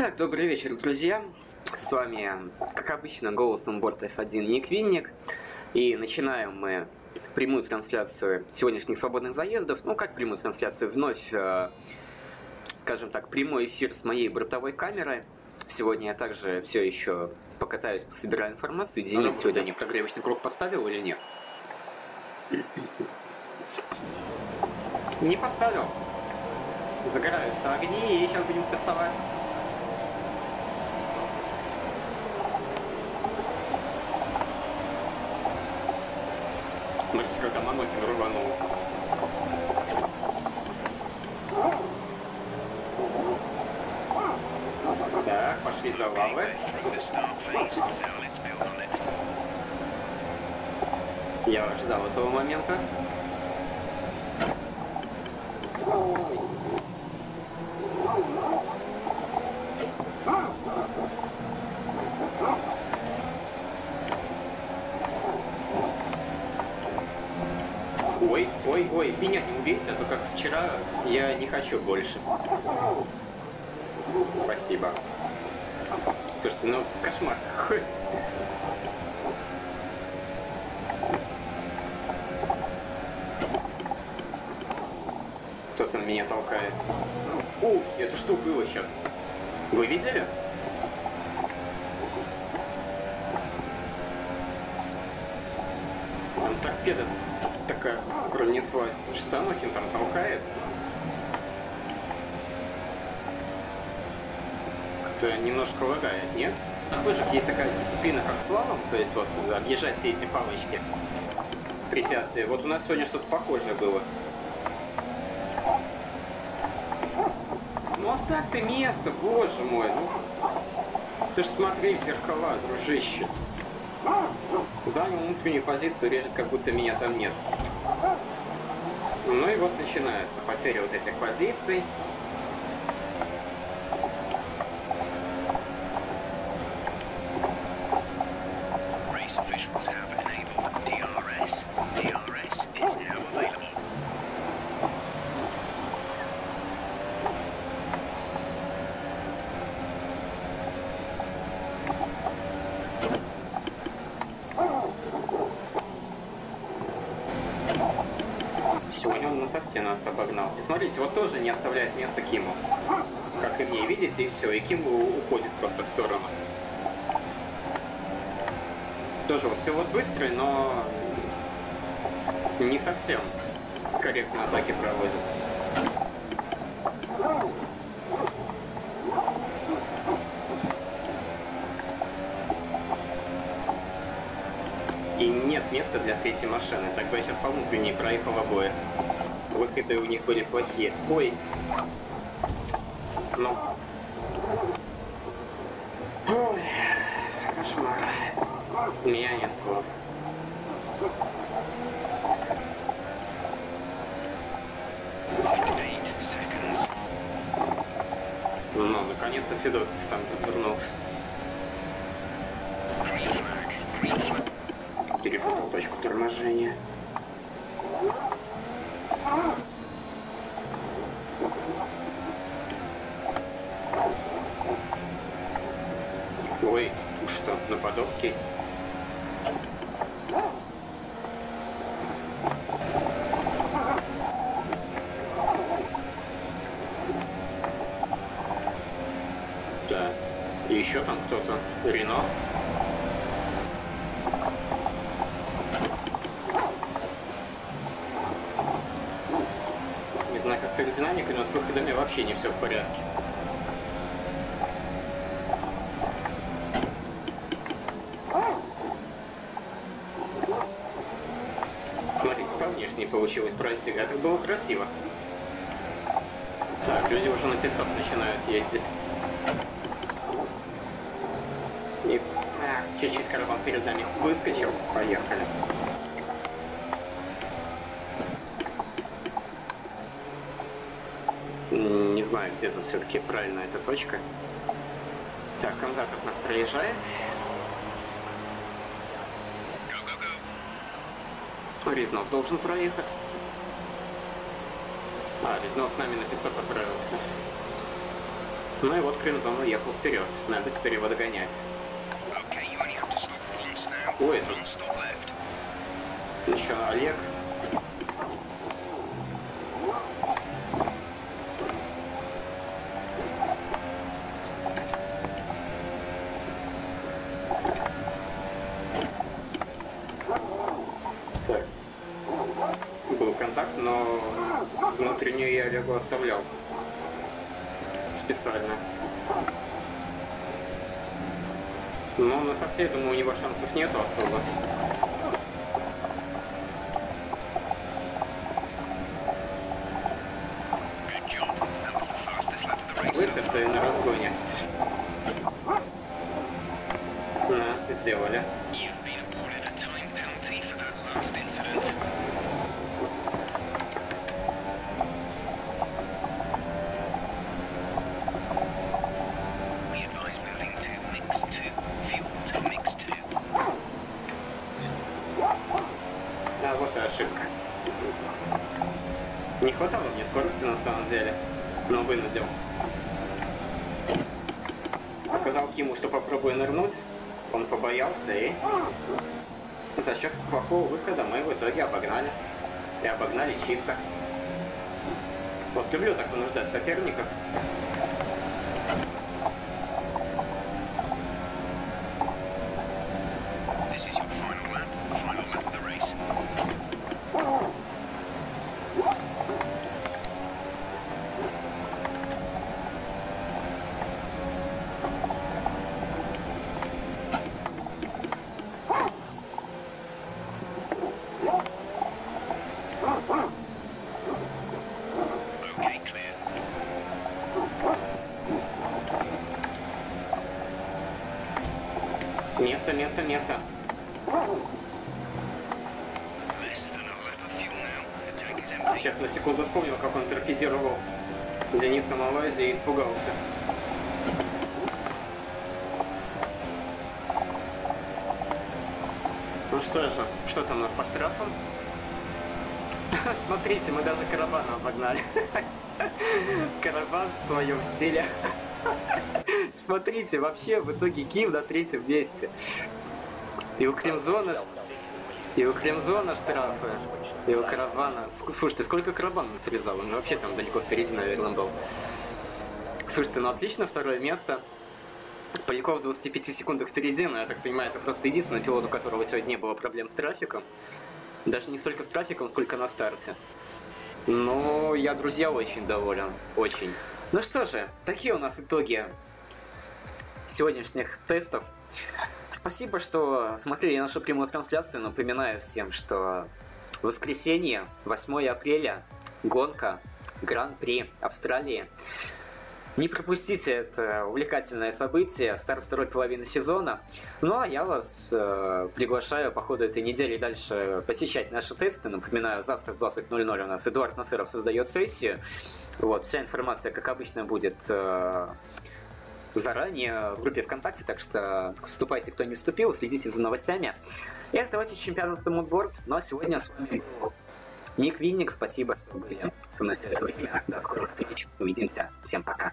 Так, добрый вечер, друзья. С вами, как обычно, голосом борт F1 Ник Винник. И начинаем мы прямую трансляцию сегодняшних свободных заездов. Ну, как прямую трансляцию? Вновь, э, скажем так, прямой эфир с моей бортовой камеры. Сегодня я также все еще покатаюсь, пособираю информацию. Денис сегодня не прогревочный круг поставил или нет? Не поставил. Загораются огни, и сейчас будем стартовать. Смотрите, как Аманохин рванул. Так, пошли завалы. Я ждал этого момента. Ой, ой, меня не убейся, а то как вчера я не хочу больше. Спасибо. Слушайте, ну кошмар какой. Кто там меня толкает? Ух, это что было сейчас? Вы видели? Там торпеда такая пронеслась. Штанохин там толкает. Как-то немножко лагает, нет? На лыжах есть такая дисциплина, как слалом, то есть вот объезжать все эти палочки препятствия. Вот у нас сегодня что-то похожее было. Ну оставь ты место, боже мой. Ну, ты ж смотри в зеркала, дружище. Занял внутреннюю позицию, режет, как будто меня там нет. Ну и вот начинается потеря вот этих позиций. Race officials have enabled DRS. Сегодня он на совсем нас обогнал. И смотрите, вот тоже не оставляет места Киму. Как и мне, видите, и все. И Ким уходит просто в сторону. Тоже вот пилот быстрый, но не совсем корректно атаки проводит. И нет места для третьей машины. Так бы я сейчас по внутренней проехал обои. Выходы у них были плохие. Ой. Ну. Ой. Кошмар. Меня нет слов. Ну, наконец-то Федотов сам развернулся. Перепутал точку торможения. Ой, что, на Подольский? Да. И еще там кто-то. Рено. Как с аэродинамикой, но с выходами вообще не все в порядке. Смотрите, по внешней получилось пройти. Это было красиво. Так, люди уже на писток начинают ездить. И а, чуть-чуть караван перед нами выскочил. Поехали. Не знаю, где тут все-таки правильно эта точка. Так, Камзатов нас проезжает. Go. Резнов должен проехать. А, Резнов с нами на писток отправился. Ну и вот Кримзон уехал вперед. Надо теперь его догонять. Okay, you only но внутреннюю я Олегу оставлял. Специально. Но на софте, я думаю, у него шансов нету особо. Выход и на разгоне. На, сделали. Не хватало мне скорости на самом деле, но вынудил. Показал Киму, что попробую нырнуть. Он побоялся и... За счет плохого выхода мы в итоге обогнали. И обогнали чисто. Вот люблю так вынуждать соперников. Место, место, место. Сейчас на секунду вспомнил, как он торпедировал Дениса Малайзия и испугался. Ну что же, что там у нас по штрафам? Смотрите, мы даже Карабана обогнали. Карабан в своем стиле. Смотрите, вообще в итоге Киев на третьем месте. И у Кремзона... И у Кремзона штрафы. И у Каравана... Слушайте, сколько Карабан он срезал? Он вообще там далеко впереди, наверное, был. Слушайте, ну отлично, второе место. Поляков в 25 секундах впереди, но я так понимаю, это просто единственный пилот, у которого сегодня не было проблем с трафиком. Даже не столько с трафиком, сколько на старте. Ну, я, друзья, очень доволен. Очень. Ну что же, такие у нас итоги сегодняшних тестов. Спасибо, что смотрели нашу прямую трансляцию. Напоминаю всем, что воскресенье, 8 апреля, гонка Гран-при Австралии. Не пропустите это увлекательное событие, старт второй половины сезона. Ну а я вас э, приглашаю по ходу этой недели дальше посещать наши тесты. Напоминаю, завтра в 20.00 у нас Эдуард Насыров создает сессию. Вот, вся информация, как обычно, будет э, заранее в группе ВКонтакте, так что вступайте, кто не вступил, следите за новостями. И оставайтесь чемпионатом Мудборд. Ну а сегодня с вами Ник Винник. Спасибо, что были со мной все это время. До скорых встреч. Увидимся. Всем пока.